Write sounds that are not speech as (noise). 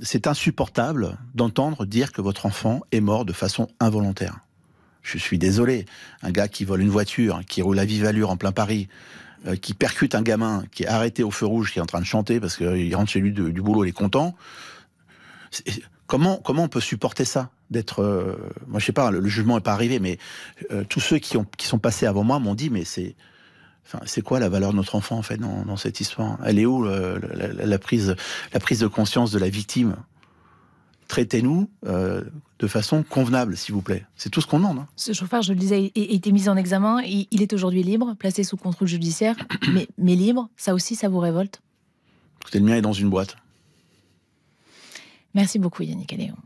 C'est insupportable d'entendre dire que votre enfant est mort de façon involontaire. Je suis désolé. Un gars qui vole une voiture, qui roule à vive allure en plein Paris, euh, qui percute un gamin qui est arrêté au feu rouge, qui est en train de chanter parce qu'il rentre chez lui du boulot, il est content. Comment, comment on peut supporter ça D'être, euh, moi je sais pas, le, jugement n'est pas arrivé, mais euh, tous ceux qui, ont, qui sont passés avant moi m'ont dit, mais c'est, Enfin, c'est quoi la valeur de notre enfant en fait dans, cette histoire? Elle est où la, prise, la prise de conscience de la victime? Traitez-nous de façon convenable, s'il vous plaît. C'est tout ce qu'on demande. Hein. Ce chauffeur, je le disais, a été mis en examen. Il est aujourd'hui libre, placé sous contrôle judiciaire, (clears throat) mais, mais libre. Ça aussi, ça vous révolte? Écoutez, le mien est dans une boîte. Merci beaucoup Yannick Aléon.